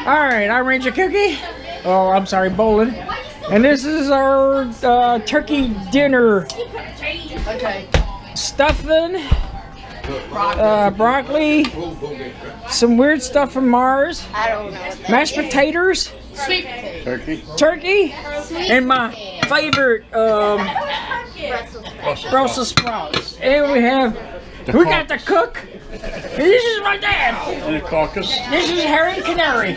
All right, I'm Ranger Kooky. Oh, I'm sorry, Bolin. And this is our uh, turkey dinner. Okay. Stuffing, uh, broccoli, some weird stuff from Mars, I don't know mashed potatoes, Sweet. Turkey. turkey, and my favorite um, Brussels sprouts. And we have, we got the cook. And this is my dad. And the caucus. This is Harry Canary.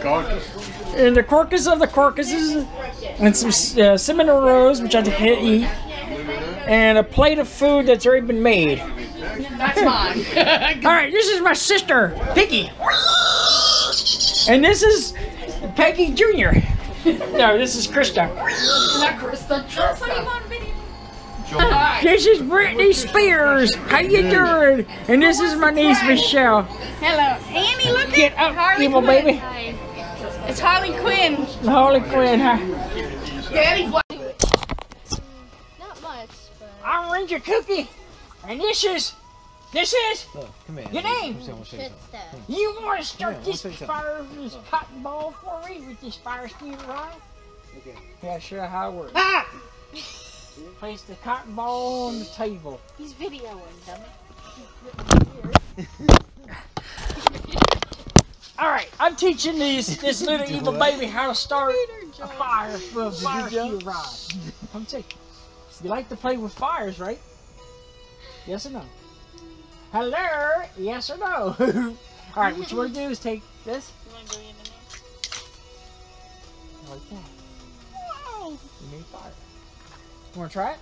Caucus. And the Corcus of the Corcuses. And some uh, cinnamon rolls, which I can't eat. And a plate of food that's already been made. That's mine. All right, this is my sister, Piggy. And this is Peggy Jr. No, this is Krista. Not Krista. Krista. This is Britney Spears. How you doing? And this is my niece Michelle. Hello, Annie. Look Get at up, Harley evil Quinn. baby. It's Harley Quinn. Harley Quinn, huh? Daddy, what? Not much, but. I'm Ranger Kooky. And this is, this is Come here. your name. You want to start Yeah, this I'll say something. fire, this cotton ball for me with this fire steel rod? Okay. Yeah, sure how it works. Ah! Place the cotton ball on the table. He's videoing, dummy. All right, I'm teaching these this little evil baby how to start a fire with a fire steel rod. Come see. You like to play with fires, right? Yes or no? Hello? Yes or no? All right, what you want to do is take this. Like that. Wow. You made fire. You want to try it?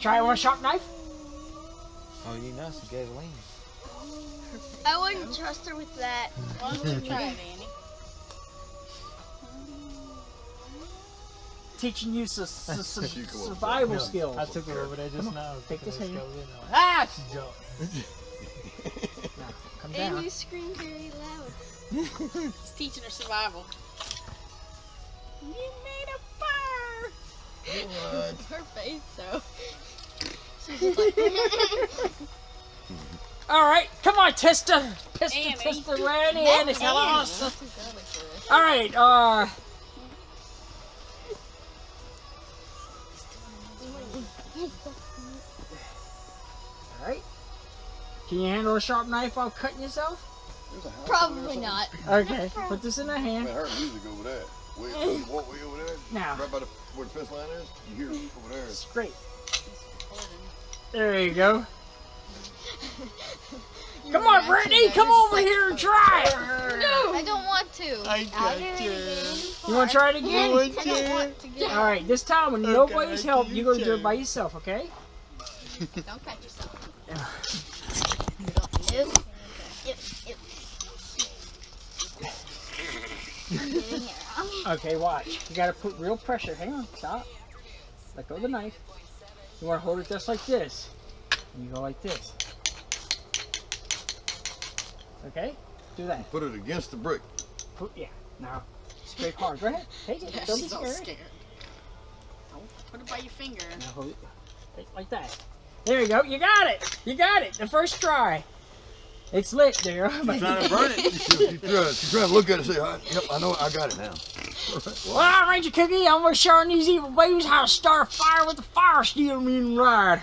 Try it with a sharp knife? Oh, you know some gasoline. I wouldn't trust her with that. Why don't you try it, Annie? Teaching you su- su- su- She come up with survival No, skills. I took her over there just now. take this Because hand. I there. Ah! She jumped. Come down. And you scream very loud. It's teaching her survival. You made a fire. Her face, though. She's just like. All right, come on, Testa. Pista, Annie. Testa, Randy, That's Annie, hello. Awesome. All right, uh. All right. Can you handle a sharp knife while cutting yourself? There's a house Probably not. Okay, put this in the hand. somewhere. Man, I music over there. Way, you walk way over there. Now. Right by the where the fence line is. You hear it over there. Straight. There you go. Come on, Brittany, come over here and try. No. I don't want to. I got do you. want to try it again? I don't want to get All right, this time with nobody's help, you're gonna do it by yourself, okay? Don't cut yourself. Ew. Ew. Ew. I'm getting it wrong. Okay, watch. You gotta put real pressure. Hang on, stop. Let go of the knife. You wanna hold it just like this. And you go like this. Okay? Do that. Put it against the brick. Put, yeah. Now, straight hard. Go ahead. Take it. Yeah, Don't be she's all scared. scared. Don't put it by your finger. Now hold it like that. There you go. You got it. You got it. The first try. It's lit there. but- Trying to burn it. She's trying, she's trying to look at it and say, "I- "Yep, I know, I got it now." Well, I'm Ranger Kooky. I'm gonna show these evil babies how to start a fire with a fire steel mean rod.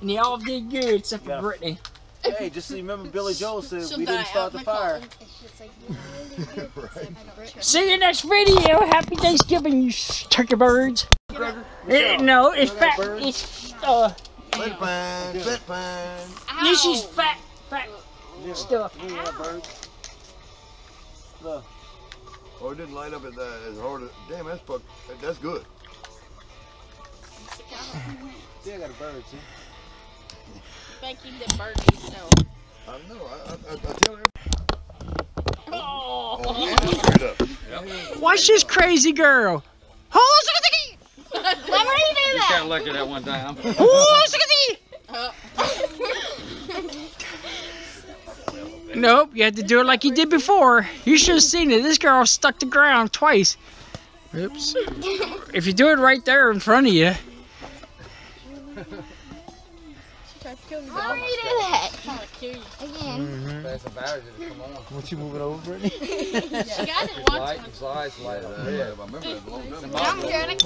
And they all did good except for Yeah. Brittany. Hey, just so you remember Billy Joel said She'll we didn't start the fire. It's just like really good. Right. I don't trust See you next video. Happy Thanksgiving, you s- turkey birds. Eh, no, it's fat. It's uh, Fat pine, fat pine. this is fat, fat Yeah. stuff. You got birds. Look. Oh, it didn't light up as, uh, as hard as. Damn, that's fuck. that- That's good. See, I got a bird, see? Becky the birdie so. I know. I, I, I, I tell her. Oh. Oh, yeah, straight. Watch this crazy girl. Who's Let me do that. Got elected at one time. Who's Nope, you had to do it like you did before. You should have seen it. This girl stuck the ground twice. Oops. If you do it right there in front of you, Let me do that. Trying to kill you. Again. that's a battery that come on. What you moving over, Brittany? She got it once. Light, his lights light Yeah, up that- red. I remember that a long time ago. I'm gonna